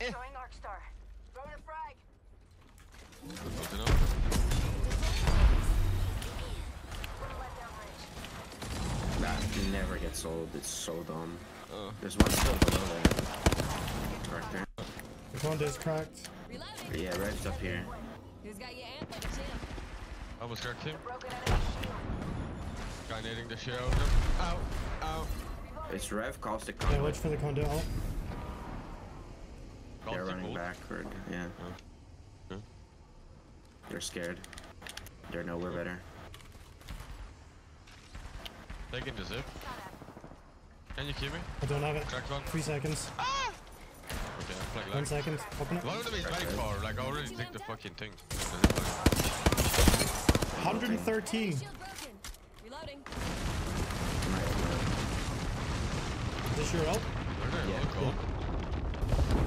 Eh. Throwing Arc Star. Throwing a frag. Good enough. Let down range. That never gets sold. It's so dumb. Oh. There's one still below there. Right there. The Conduit's cracked. Reloading. Yeah, Red's up here. Who's got your amp like a champ? Almost cracked him. Broken. Guy nading the shit out of him. Ow. Ow. It's Rev, Caustic Yeah, watch for the condo oh. ult. They're Caustic running ult. backward. Yeah. Oh. Yeah. They're scared. They're nowhere better. Taking the zip. Can you keep me? I don't have it. Cracked one. Three seconds. Ah! Okay, I'm flag One lag. second. Open it. One of them is very far. Like I already took the fucking thing. 113. Reloading. Is this your ult? Where they Yeah. all go?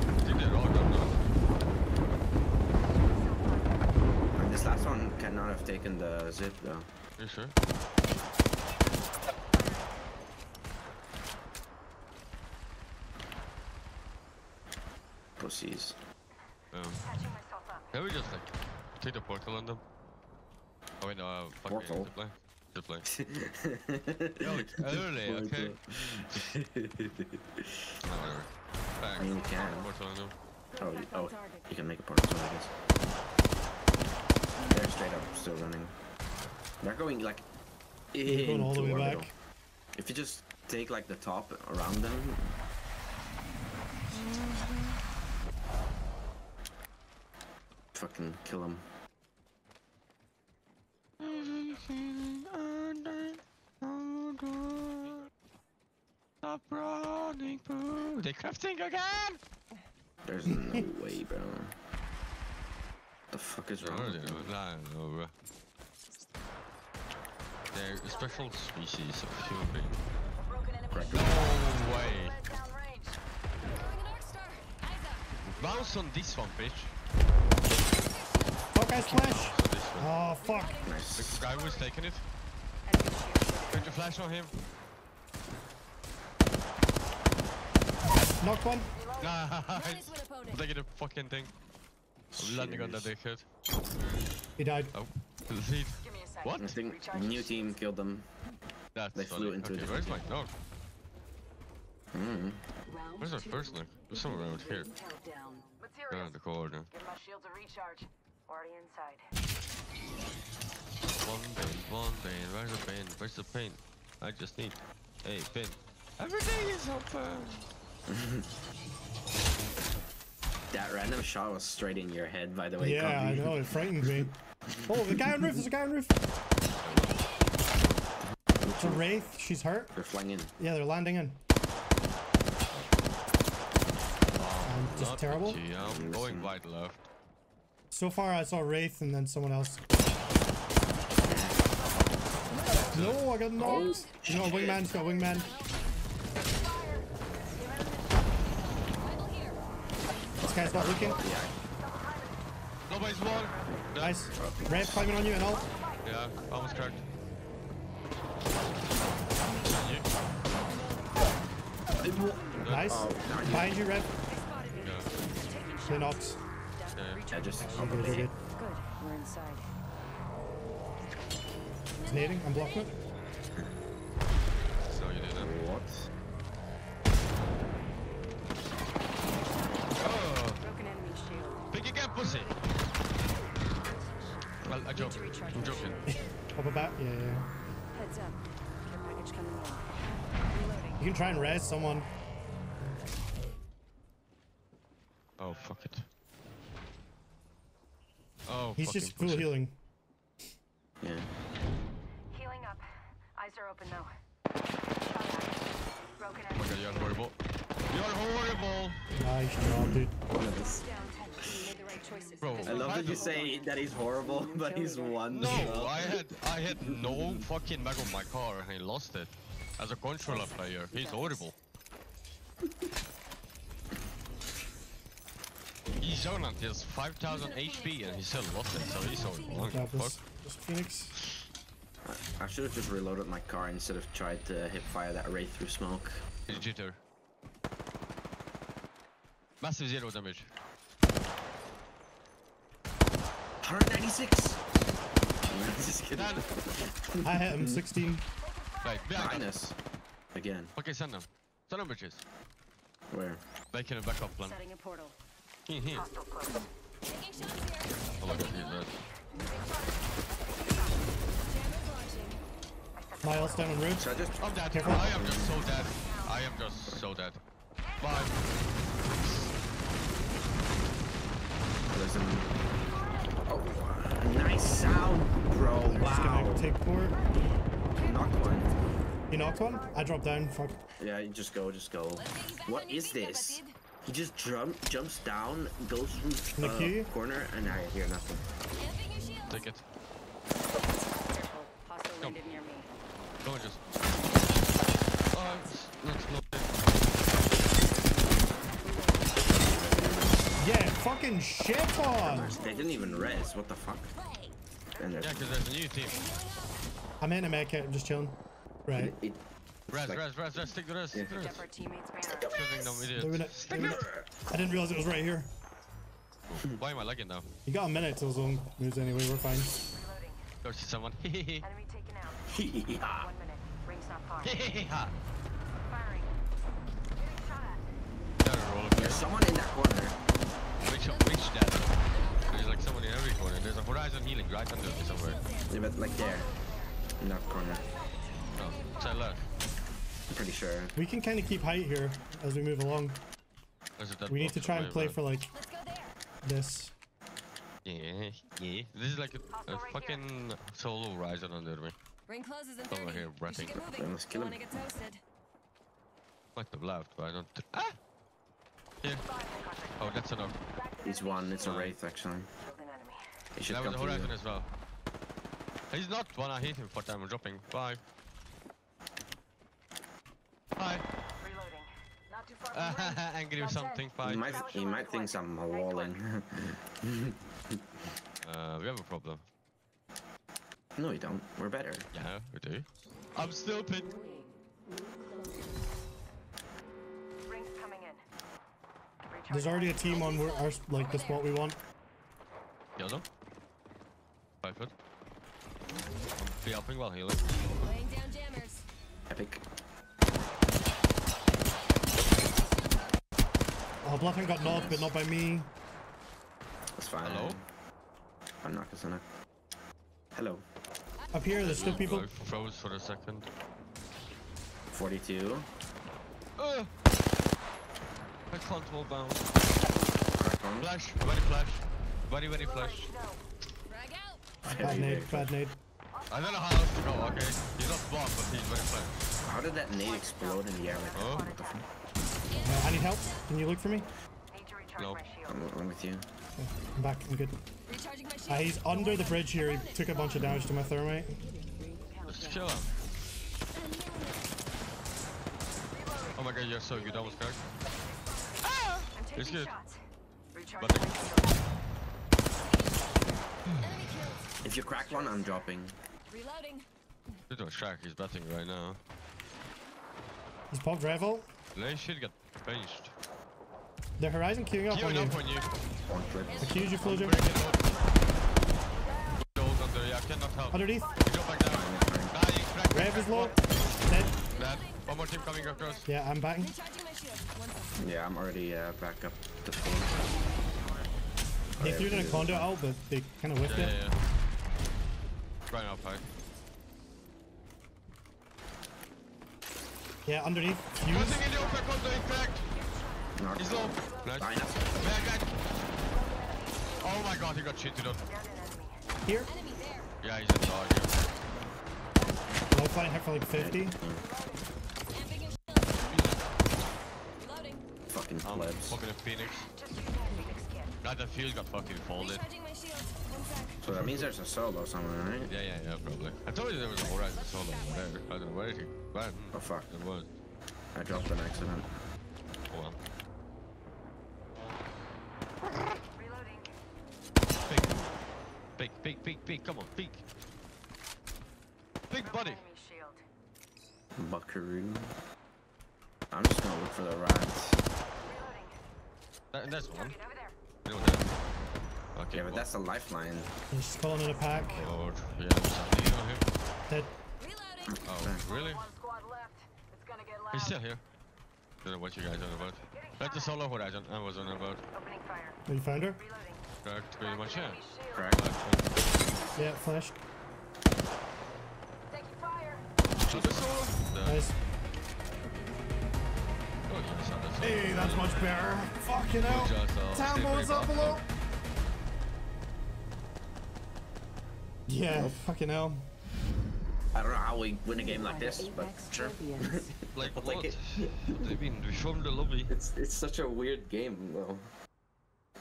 I think they're all gone now. And this one cannot have taken the zip though. You sure? Pussies. Um, Patching myself up. can we just like take the portal on them? Oh wait, no, uh, fuck Portal? Zipline. Zipline. Yo, okay? Whatever. I mean, we can. Portal on them. Oh, you- oh, you can make a portal, I guess. They're straight up still running. They're going like They're going all the into way orbital. back. If you just take like the top around them. Fucking kill them. Stop running, boo. They crafting again! There's no way, bro. The fuck is I wrong? don't with know, them? I don't know, bro. They're a special species of human being. Broken enemy No way. Let down range. Throwing an arc star. Eyes up. Bounce on this one, bitch. Fuck, I splash. Bounce on this one. Oh, fuck. The guy was taking it. Enemy shield. Going to flash on him. Knock one. Nice. Bonus with I'm taking the fucking thing. I'm landing on that dickhead. He died. Oh, lead. Give me a second. What? I think new team killed them. That's They funny. flew into a okay, different where's my dog? Mm. Where's our first look? There's somewhere around here. Countdown. In the corner. Give my shields a recharge. Already inside. One pain, one pain. Where's the pain? Where's the pain? I just need a pin. Everything is open. That random shot was straight in your head, by the way. Yeah, I know. It frightened me. Oh, the guy on roof. There's a guy on roof. It's a Wraith. She's hurt. They're flying in. Yeah, they're landing in. Um, just terrible. Gee, I'm going wide left. So far, I saw Wraith and then someone else. No, I got knocked. No, wingman's got wingman. Bible here. This guy's not looking. Nobody's one. Dead. Nice. Red climbing on you and all. Yeah, almost cracked. Nice. Oh, Behind you, Red. Yeah. They knocked. yeah. I just. Good, good, good. Good. We're inside. It's nading. I'm blocking it. So you did it. What? I joke. I'm joking. Up a bat. Yeah, yeah. yeah. Heads up. Care package coming in. Reloading. You can try and res someone. Oh, fuck it. Oh, He's just full healing. Yeah. Healing up. Eyes are open though. Broken enemy. Okay, you're horrible. You're horrible! Nice job, dude. Choices. Bro, I love that you say that he's horrible, but he's one. No, shot. I had I had no fucking mag on my car and I lost it. As a controller player, he's horrible. He's shown that he has 5000 HP and he still lost it, so he's horrible. Grab Fuck. this. this Phoenix. I should have just reloaded my car instead of tried to hip fire that ray through smoke. He's jitter. Massive zero damage. 196. Just kidding. Dan. I hit him 16. Right, behind us. Minus. Again. Okay, send them. Send them bridges. Where? Making a backup plan. Setting a portal. Hee hee. Hostile close. Taking shots here. Oh my god, he's red. Miles down on road. So I just. I'm dead. Careful. I am just so dead. I am just so dead. Bye. Oh, Listen. Nice sound, bro. Just gonna Wow. take port. Knocked one. You knocked one? I dropped down. Fuck. Yeah, you just go, just go. Let's get you back What on your is feet, this? He just jump, jumps down, goes through The key? uh, corner, and I hear nothing. Amping your shields. Take it. Go. landed. Go just. Oh, it's, it's not Yeah, fucking shit on. They didn't even res. What the fuck? Play. And Yeah, because there's a new team. I'm in a med kit. I'm just chilling. Right. it, it, Res, like- res, res, res, stick to res, stick to res. Def our teammates banner. Shooting them Doing idiots. it, doing it. I didn't realize it was right here. Why am I lagging now? You got a minute till zone moves anyway. We're fine. Reloading. Go see someone. Hehehe. Enemy taken out. yeah. One minute. Ring's not far. Firing. Getting shot at. Down a roller There's someone in that corner. Which, which dead? There's like someone in every corner. There's a horizon healing right under me somewhere. Yeah, but like there. In that corner. Oh, side left. I'm pretty sure. We can kind of keep height here as we move along. There's a dead We need to try and play man. for like Let's go there. this. Yeah, yeah. This is like a, a fucking solo horizon under me. Ring closes in Someone 30. here We should ratting. get moving. Then let's kill him. wanna. Might have left, but I don't. Ah! Here. Oh, that's enough. He's one. It's a wraith actually. Killed an enemy. He should That was come the you. horizon as well. He's not one. I hate him for time dropping. Bye. Bye. Reloading. Not too far from ring. Angry or something. Bye. He might, he might think I'm walling. Uh, we have a problem. no, you don't. We're better. Yeah, we do. I'm still pin. Ring's coming in. There's already a team on where our like the spot we want. Kill them. Five foot. Be helping while healing. Laying down jammers. Epic. Oh, Bluffing got knocked, but not by me. That's fine. Hello? I'm not gonna. Hello. Up here, there's still people. I froze for a second. 42. Uh, I can't move down. Crack one. Flash, very flash. Very, very flash. Frag. Bad nade, bad nade. I don't know how else to go, okay? He's not bomb, but he's very flash. How did that nade explode in the air like? Oh. What the fuck? Uh, I need help. Can you look for me? Need to recharge No. my shield. I'm, I'm with you. I'm back. I'm good. My Uh, he's under the bridge here. He took a bunch of damage to my thermite. Just kill him. Oh my god, you're so good, almost cracked. I'm It's good. shots. Recharge But my the- shield. Enemy killed. If you crack one, I'm dropping. Reloading. This was Shark, he's betting right now. He's popped Revel. They should get benched. The Horizon queuing up on Queuing you. on you. Accuse you, Flojo. Break it out. Gold under, yeah. Underneath. You drop back down. Dying, crack, Rev is low. Dead. Dead. One more team coming across. Yeah, I'm backing. Recharging my shield. One second. Yeah, I'm already uh, back up to full. They threw it in a conduit out, but they kind of whiffed Yeah, it. yeah, yeah. Right up high. Yeah, underneath. Fuse. Closing in the open conduit, cracked. Knocked He's low. Nice. Fine. Back, back. Oh my god, he got cheated on. Here. Enemy there. Yeah, he's a dog. yeah. Low flying hit for like 50. Amping your Fucking plebs. fucking a phoenix. Just using a Phoenix kit. God, the field got fucking folded. Recharging my shield. One sec. So that means there's a solo somewhere, right? Yeah, yeah, yeah, probably. I told you there was a horizon solo over there. I don't know where he. Where? Oh fuck. It was. I dropped an accident. Oh well. Reloading. Big. Big, big, big, big. Come on, big. Big buddy. Enemy. Buckaroo. I'm just gonna look for the rats. That, that's one. You know that. Okay, Yeah, but well, that's a lifeline. He's calling in a pack. Lord. Yeah, there's a Neo here. Dead. Oh, Reloading. Oh, really? One squad left. It's gonna get loud. He's still here. Don't know what you guys are on about. That's a solo what I, don't, I was on about. Opening fire. You found her? Reloading. Pretty much, yeah. Enemy shield. Correct. Yeah, flashed. Taking fire. So solo? The, Nice. Oh, yeah, I saw that solo. Hey, that's much better. Fucking hell. Good job, Town stay boys up back. below. Yeah, oh. fucking hell. I don't know how we win a game like this, but sure. Like, I'll what? take it. what do you mean? We formed the lobby. It's it's such a weird game though.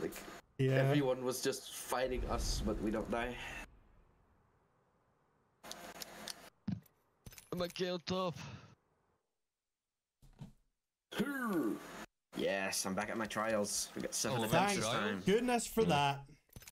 Like Yeah. everyone was just fighting us, but we don't die. I'm a kill top. Yes, I'm back at my trials. We got seven Oh, events thanks. this time. Goodness for hmm. that.